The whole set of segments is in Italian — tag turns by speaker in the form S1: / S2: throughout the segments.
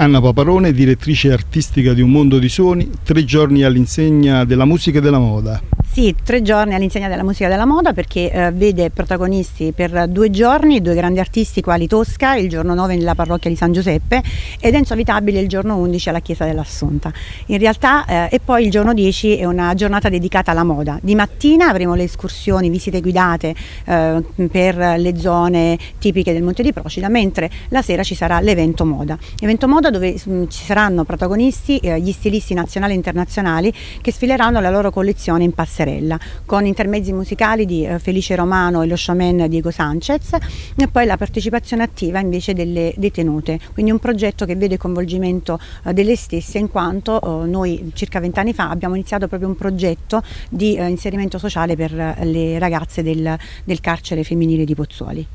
S1: Anna Paparone, direttrice artistica di Un Mondo di Suoni, tre giorni all'insegna della musica e della moda.
S2: Sì, tre giorni all'insegna della musica e della moda perché eh, vede protagonisti per due giorni due grandi artisti quali Tosca il giorno 9 nella parrocchia di San Giuseppe ed Enzo Avitabile il giorno 11 alla chiesa dell'Assunta. In realtà eh, e poi il giorno 10 è una giornata dedicata alla moda. Di mattina avremo le escursioni, visite guidate eh, per le zone tipiche del Monte di Procida, mentre la sera ci sarà l'evento moda. Evento moda dove mh, mm, ci saranno protagonisti eh, gli stilisti nazionali e internazionali che sfileranno la loro collezione in passerella Passerella con intermezzi musicali di eh, Felice Romano e lo showman Diego Sanchez e poi la partecipazione attiva invece delle detenute, quindi un progetto che vede il coinvolgimento eh, delle stesse in quanto eh, noi circa vent'anni fa abbiamo iniziato proprio un progetto di inserimento sociale per le ragazze del, del carcere femminile di Pozzuoli.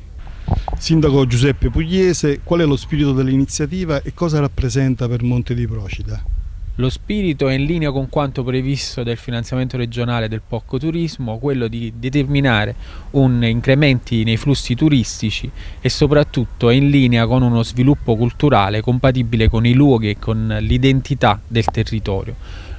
S1: Sindaco Giuseppe Pugliese, qual è lo spirito dell'iniziativa e cosa rappresenta per Monte di Procida?
S3: Lo spirito è in linea con quanto previsto del finanziamento regionale del Pocco Turismo, quello di determinare un incrementi nei flussi turistici e soprattutto è in linea con uno sviluppo culturale compatibile con i luoghi e con l'identità del territorio.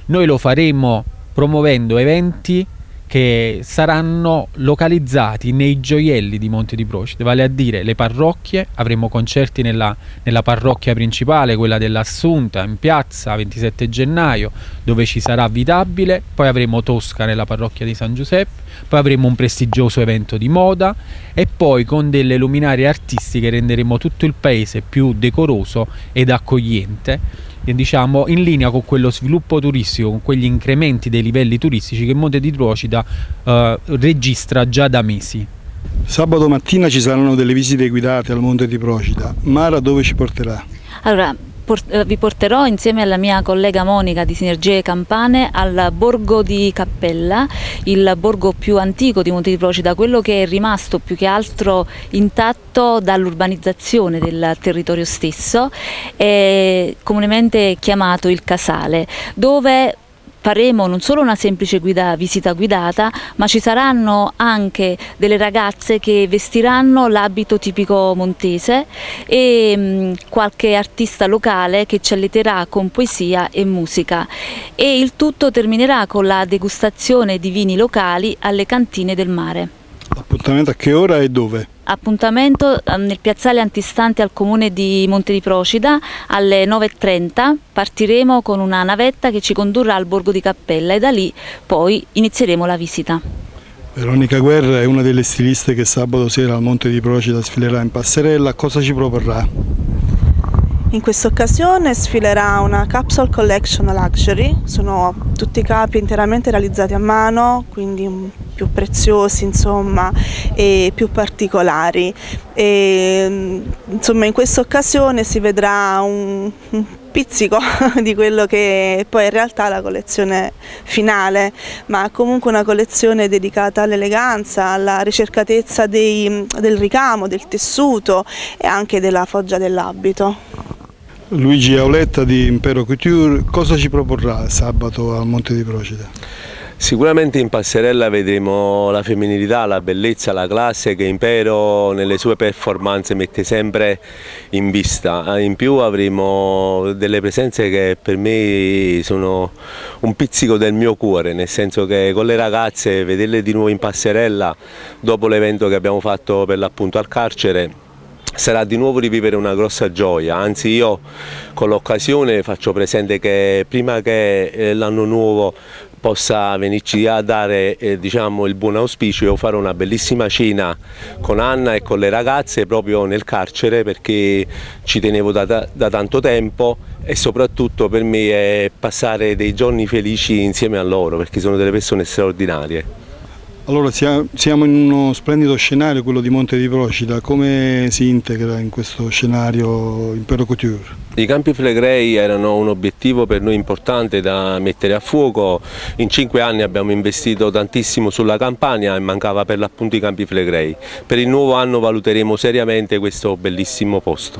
S3: Noi lo faremo promuovendo eventi che saranno localizzati nei gioielli di Monte di Procida, vale a dire le parrocchie, avremo concerti nella, nella parrocchia principale, quella dell'Assunta, in piazza 27 gennaio, dove ci sarà Vitabile, poi avremo Tosca nella parrocchia di San Giuseppe, poi avremo un prestigioso evento di moda e poi con delle luminarie artistiche renderemo tutto il paese più decoroso ed accogliente diciamo, in linea con quello sviluppo turistico, con quegli incrementi dei livelli turistici che Monte di Procida eh, registra già da mesi.
S1: Sabato mattina ci saranno delle visite guidate al Monte di Procida. Mara dove ci porterà?
S4: Allora, vi porterò insieme alla mia collega Monica di Sinergie Campane al borgo di Cappella, il borgo più antico di Monte di Procida, quello che è rimasto più che altro intatto dall'urbanizzazione del territorio stesso, comunemente chiamato il Casale, dove faremo non solo una semplice guida, visita guidata, ma ci saranno anche delle ragazze che vestiranno l'abito tipico montese e mm, qualche artista locale che ci allieterà con poesia e musica. E il tutto terminerà con la degustazione di vini locali alle cantine del mare.
S1: Appuntamento a che ora e dove?
S4: Appuntamento ehm, nel piazzale antistante al comune di Monte di Procida alle 9.30 partiremo con una navetta che ci condurrà al borgo di Cappella e da lì poi inizieremo la visita.
S1: Veronica Guerra è una delle stiliste che sabato sera al Monte di Procida sfilerà in passerella, cosa ci proporrà?
S5: In questa occasione sfilerà una Capsule Collection Luxury, sono tutti capi interamente realizzati a mano, quindi più preziosi insomma, e più particolari. E, insomma, in questa occasione si vedrà un, un pizzico di quello che poi in realtà è la collezione finale, ma comunque una collezione dedicata all'eleganza, alla ricercatezza dei, del ricamo, del tessuto e anche della foggia dell'abito.
S1: Luigi Auletta di Impero Couture, cosa ci proporrà sabato al Monte di Procida?
S6: Sicuramente in passerella vedremo la femminilità, la bellezza, la classe che Impero nelle sue performance mette sempre in vista. In più avremo delle presenze che per me sono un pizzico del mio cuore, nel senso che con le ragazze vederle di nuovo in passerella dopo l'evento che abbiamo fatto per l'appunto al carcere sarà di nuovo rivivere una grossa gioia, anzi io con l'occasione faccio presente che prima che eh, l'anno nuovo possa venirci a dare eh, diciamo, il buon auspicio io farò una bellissima cena con Anna e con le ragazze proprio nel carcere perché ci tenevo da, da tanto tempo e soprattutto per me è passare dei giorni felici insieme a loro perché sono delle persone straordinarie.
S1: Allora siamo in uno splendido scenario, quello di Monte di Procida, come si integra in questo scenario Impero Couture?
S6: I campi Flegrei erano un obiettivo per noi importante da mettere a fuoco, in cinque anni abbiamo investito tantissimo sulla campagna e mancava per l'appunto i campi Flegrei. Per il nuovo anno valuteremo seriamente questo bellissimo posto.